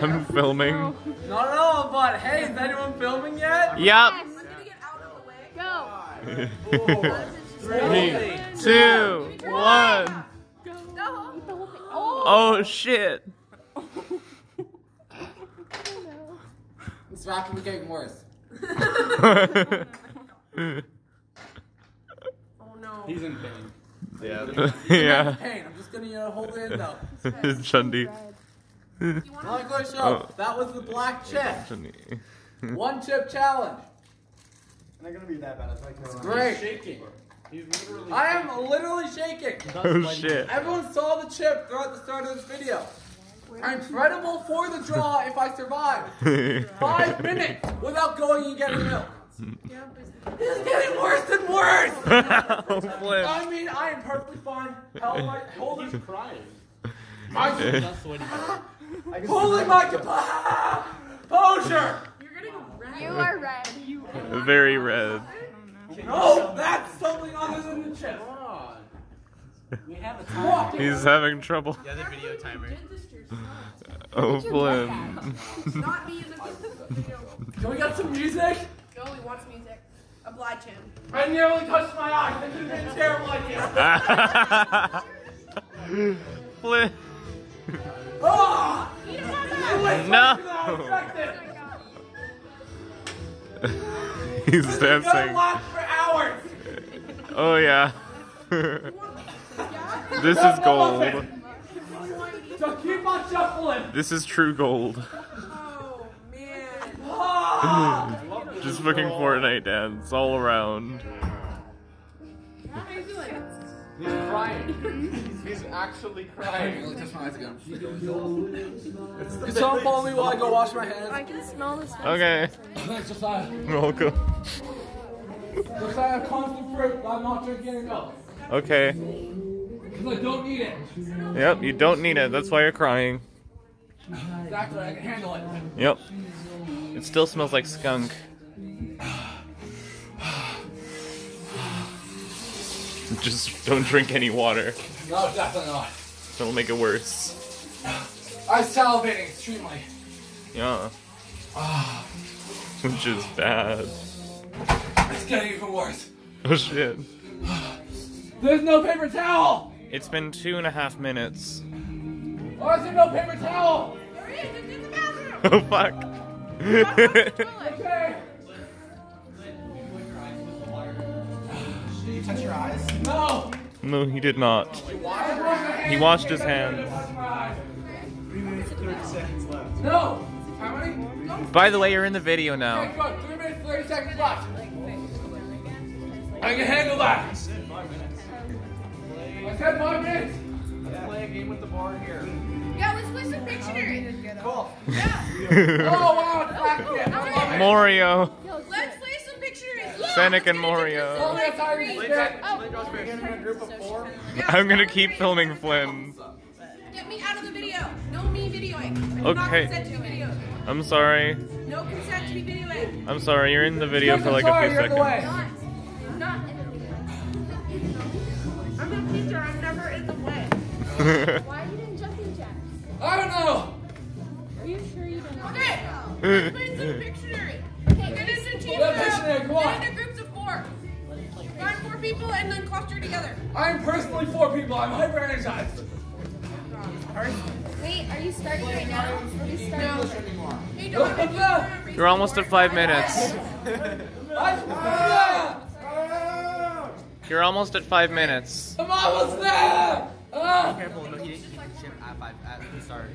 I'm filming. Not at all, but hey, is anyone filming yet? Yep. Go. Three, two, one. Oh shit. This rapidly getting worse. He's in pain. yeah. Pain. I'm just gonna you know, hold it in though. Chundy. Long story short, Oh. that was the black chip. One chip challenge. Not gonna be that bad. It's like uh, Great. shaking. He's literally. I am literally shaking. Oh shit. Everyone saw the chip throughout the start of this video. I'm credible for the draw if I survive. Five minutes without going and getting milk. This is getting worse and worse. oh, flip. I mean, I am perfectly fine. Held my, holding, crying. my, holding my composure. You are red. You are red. You are Very red. No, that's something other than the chip. We have a What? He's having trouble. The other video timer. Oh, flip. Not me in the video. Can we get some music? No, he wants music. Oblige him. I nearly touched my eye. This has been a terrible idea. flip. No. He's This is dancing. for hours. Oh yeah. this is gold. So keep on shuffling. This is true gold. Oh, man. Just fucking Fortnite dance all around. How are you doing? He's crying. He's actually crying. Can someone follow me while I go wash my hands? I can smell this. Okay. Thanks, Josiah. Welcome. Josiah, constant fruit. I'm not drinking any milk. Okay. Because I don't need it. Yep, you don't need it. That's why you're crying. Exactly, I can handle it. Yep. It still smells like skunk. Just don't drink any water. No, definitely not. It'll make it worse. I'm salivating extremely. Yeah. Which is bad. It's getting even worse. Oh shit. There's no paper towel. It's been two and a half minutes. Why is there no paper towel? There he. It's in the bathroom. Oh fuck. Okay. You touch your eyes? No. no, he did not. He washed his hands. Three minutes and 30 seconds left. No. How many? By the way, you're in the video now. Three minutes, 30 seconds left. I can handle that. I said five minutes. Let's play a game with the bar here. Yeah, let's play some Pictionary. Cool. Yeah. Oh, wow. It's back again. Oh, I love it. Mario. Let's play some Pictionary. Fennec and Mario. That's how you Play get. Josh- play Josh We're getting in a group of four. I'm gonna keep filming Flynn. Get me out of the video. No me videoing. I do not Okay. consent to be videoed. I'm sorry. No consent to be videoing. I'm sorry, you're in the video for like a few you're in the way. seconds. I'm not in. I'm a teacher. I'm never in the way. Why you didn't jumping jack? I don't know. Are you sure you didn't? Okay. Starting right now? Are you starting? Hey, don't have any remember- You're almost at five minutes. You're almost at five minutes. I'm almost there. Ah. Careful, no, he didn't. He didn't ship at five at the start.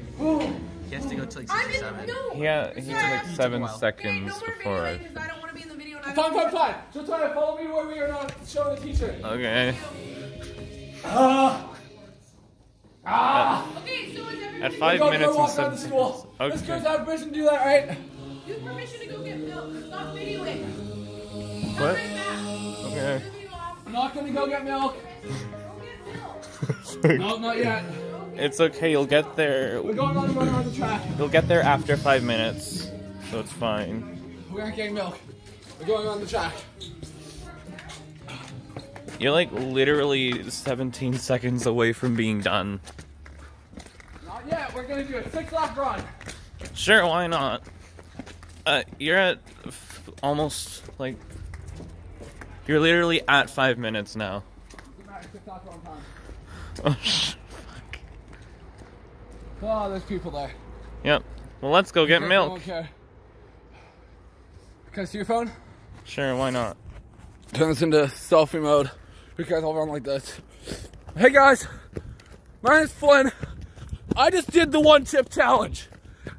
He has to go to like I'm six or seven. No. Yeah, he took like seven seconds before I. videoing because I don't want to be in the video. And I Time, time, time. So try to follow me where we are not showing the teacher. Okay. Ah. Ah. Okay, so is everybody At five Go, minutes go and walk around seven the seconds. school. This Okay. girl's have permission to do that, right? You have permission to go get milk. Stop videoing. Come What? right back. Okay. Turn the video off. I'm not gonna go get milk. Go get milk. No, not yet. It's okay, you'll get there. We're going on running around the track. You'll get there after five minutes, so it's fine. We aren't getting milk. We're going on the track. You're like literally 17 seconds away from being done. Not yet. We're gonna do a six lap run. Sure, why not? Uh, you're at f- almost like you're literally at five minutes now. Oh, sh- Oh, there's people there. yep. Well, let's go get milk. don't. Can I see your phone? Sure, why not? Turn this into selfie mode because I'll run like this. Hey guys, my name's Flynn. I just did the one chip challenge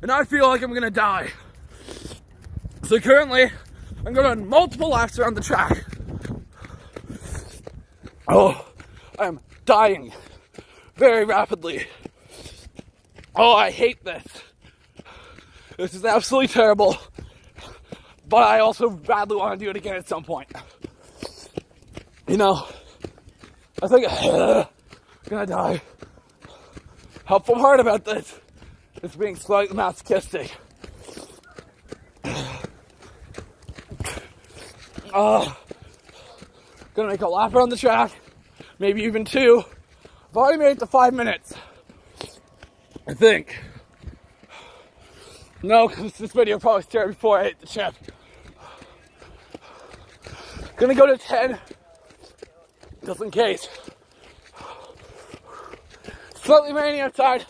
and I feel like I'm gonna die. So currently, I'm gonna run multiple laps around the track. Oh, I am dying very rapidly. Oh, I hate this. This is absolutely terrible. But I also badly want to do it again at some point. You know, I think I'm gonna die. Helpful part about this is being slightly masochistic. Uh, gonna make a lap around the track, maybe even two. I've already made it to five minutes. I think. No, because this video probably started before I hit the chip. Gonna go to 10, just in case. Slightly raining outside,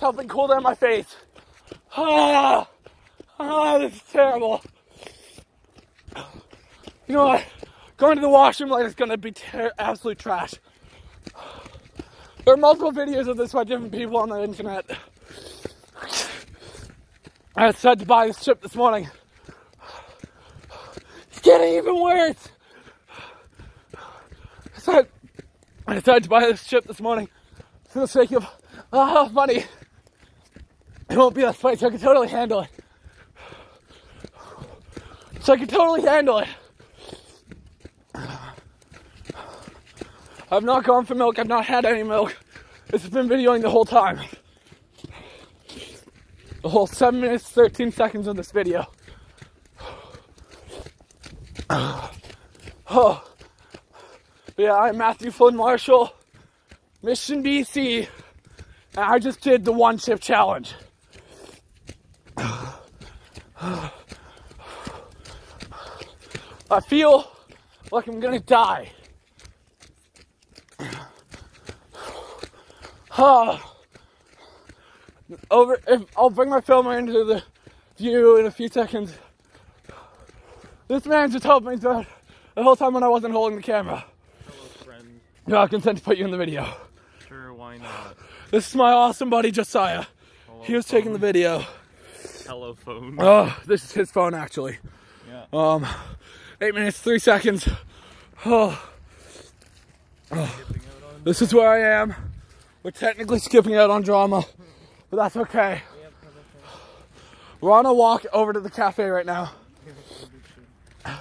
something cool down my face. Ah, ah, this is terrible. You know what? Going to the washroom like it's gonna be absolute trash. There are multiple videos of this by different people on the internet. I decided to buy this chip this morning. It's getting even worse. Decided, I decided to buy this chip this morning for the sake of ah money. It won't be that spicy. I can totally handle it. So I can totally handle it. I've not gone for milk. I've not had any milk. Has been videoing the whole time. The whole 7 minutes, 13 seconds of this video. Oh. But yeah, I'm Matthew Flynn Marshall, Mission BC, and I just did the one chip challenge. I feel like I'm gonna die. Ah. Over, if I'll bring my filmer into the view in a few seconds. This man just helped me the whole time when I wasn't holding the camera. Friend. No, I consent to put you in the video. Sure, why not? This is my awesome buddy Josiah. He was taking the video. Hello, phone. Oh, this is his phone actually. Yeah. Um, eight minutes, three seconds. Oh. Oh. This is where I am. We're technically skipping out on drama, but that's okay. We're on a walk over to the cafe right now.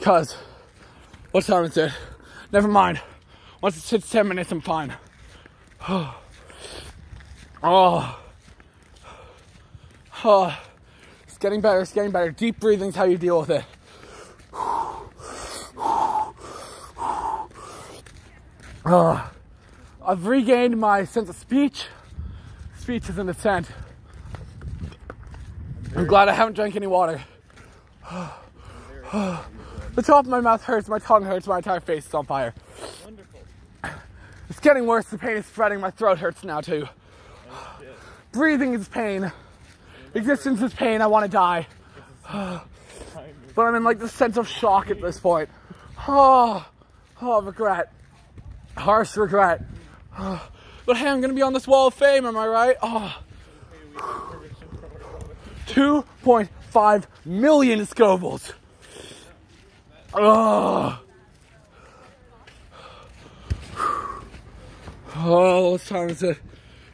Cause, what time is it? Never mind. Once it hits 10 minutes, I'm fine. Oh. Oh. oh. It's getting better, it's getting better. Deep breathing's how you deal with it. Oh. I've regained my sense of speech. Speech is in the tent. I'm glad I haven't drank any water. the top of my mouth hurts, my tongue hurts, my entire face is on fire. It's getting worse, the pain is spreading, my throat hurts now too. Breathing is pain. Existence is pain, I want to die. but I'm in like this sense of shock at this point. Oh, oh, regret. Harsh regret. But hey, I'm gonna be on this wall of fame, am I right? Oh. 2.5 million Scovilles. Oh. Oh, what time is it?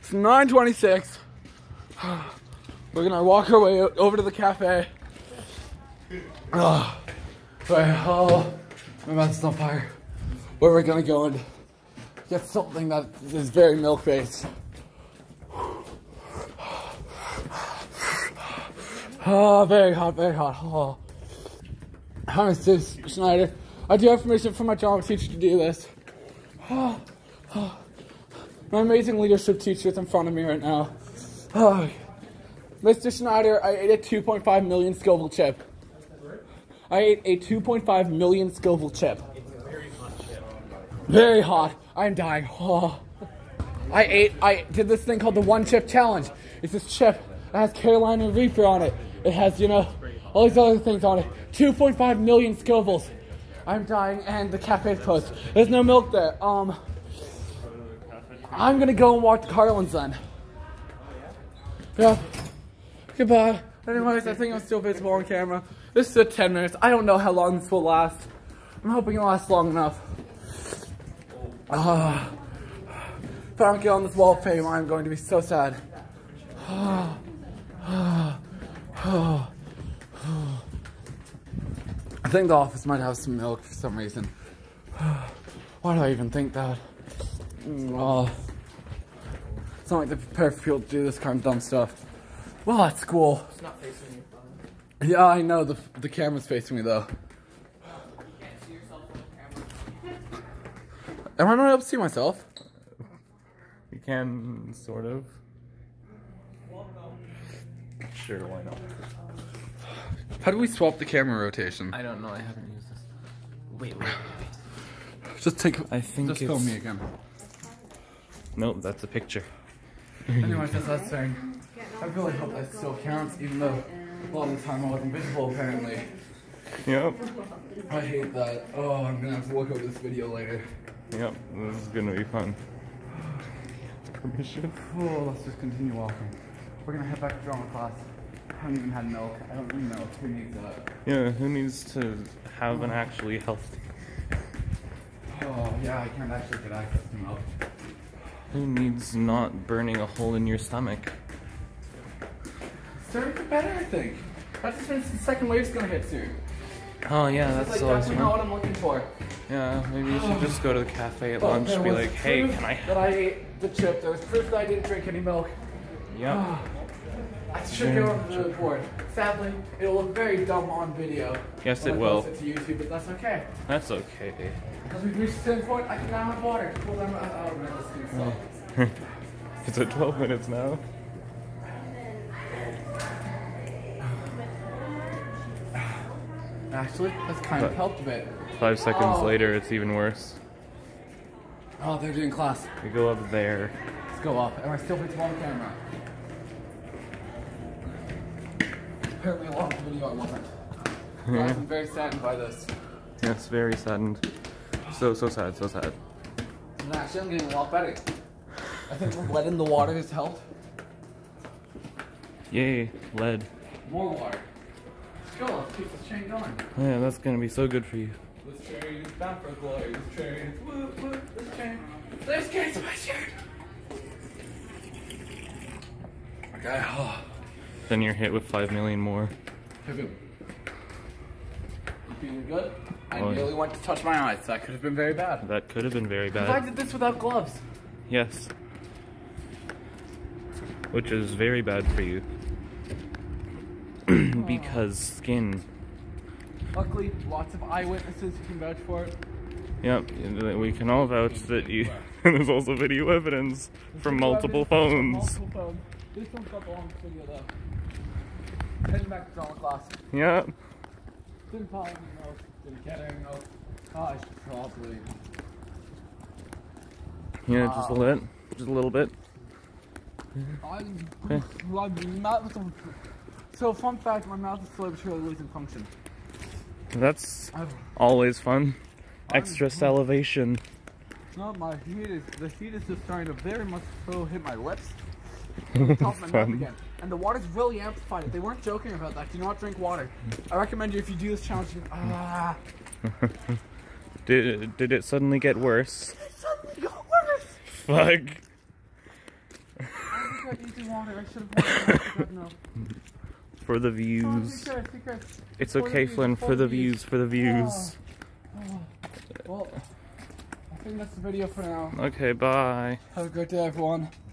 It's 9.26. We're gonna walk our way over to the cafe. Oh. Right, oh, my mouth's on fire. Where we're gonna go and get something that is very milk based. Oh, ah, very hot, very hot. Oh. Hi, Mrs. Schneider. I do have permission from my drama teacher to do this. Oh, oh. My amazing leadership teacher is in front of me right now. Oh. Mr. Schneider, I ate a 2.5 million Scoville chip. I ate a 2.5 million Scoville chip. Very hot. I'm dying. Oh. I ate, I did this thing called the one chip challenge. It's this chip that has Carolina Reaper on it. It has, you know, all these other things on it. 2.5 million Scovilles. I'm dying and the cafe's closed. There's no milk there. Um, I'm gonna go and watch Carlin's then. Yeah. Goodbye. Anyways, I think I'm still visible on camera. This is a 10 minutes. I don't know how long this will last. I'm hoping it lasts long enough. Ah. if I don't get on this wall of fame, I'm going to be so sad. I think the office might have some milk for some reason. Why do I even think that? Oh. It's not like they're prepared for people to do this kind of dumb stuff. Well, at school. It's not facing you. Yeah, I know. The, the camera's facing me, though. Am I not able to see myself? You can sort of. Sure, why not? How do we swap the camera rotation? I don't know. I haven't used this. Wait, wait. wait. Just take. I think Just film me again. Nope, that's a picture. Anyways, as I was saying, I really hope that still counts, even though a lot of the time I wasn't visible, apparently. Yep. I hate that. Oh, I'm gonna have to look over this video later. Yep. This is gonna be fun. Permission. Oh, let's just continue walking. We're gonna head back to drama class. I haven't even had milk. I don't need milk. Who needs that? Yeah, who needs to have an oh. actually healthy? Oh, yeah, I can't actually get access to milk. Who needs not burning a hole in your stomach? Starting to get better, I think. That just means the second wave's gonna hit soon. Oh yeah, That's that's like always definitely not what I'm looking for. Yeah, maybe you should just go to the cafe at But lunch, and be like, hey, can I? That I ate the chip. There was proof that I didn't drink any milk. Yep. Ah, I should go on the board. Sadly, it'll look very dumb on video. Yes, it will. it to YouTube, but that's okay. That's okay. Because we've reached certain point, I can now have water. Well, I'm, oh, thing's so- It's at 12 minutes now. Actually, that's kind of helped a bit. Five seconds Oh. later, it's even worse. Oh, they're doing class. We go up there. Let's go up. Am I still visible on camera? Apparently, lot video I wasn't. Guys, I'm very saddened by this. Yes, very saddened. So, so sad, so sad. And actually, I'm getting a lot better. I think lead in the water has helped. Yay, lead. More water. Let's go. Let's keep this chain going. Yeah, that's gonna be so good for you. This train is bound for glory. This train. Woo, woo, this train. This train's my shirt. Okay. Oh. Then you're hit with 5 million more. You feeling good? I Oh, yeah. nearly went to touch my eyes. That could have been very bad. That could have been very If I did this without gloves. Yes. Which is very bad for you. because skin. Luckily, lots of eyewitnesses who can vouch for it. Yep, we can all vouch that you. There's also video evidence from multiple phones. Multiple phones. This one's got the longest video though. Heading back to drama class. Yep. Didn't follow any notes. Didn't get any notes. Oh, I should probably. Yeah, just a little, just a little bit. I'm, my mouth is- so, fun fact my mouth is slowly but losing function. That's I've, always fun. Extra salivation. no, my heat is, the heat is just starting to very much so hit my lips. Top my mouth Fun. again. And the water's really amplified it. They weren't joking about that. Do not drink water. I recommend you if you do this challenge. You, ah, Did did it suddenly get worse? it suddenly got worse. Fuck. I think I need water. I should have water. No. For the Oh, views. secret, secret. It's For okay, Flynn. For the views. For the views. Well, I think that's the video for now. Okay, bye. Have a great day, everyone.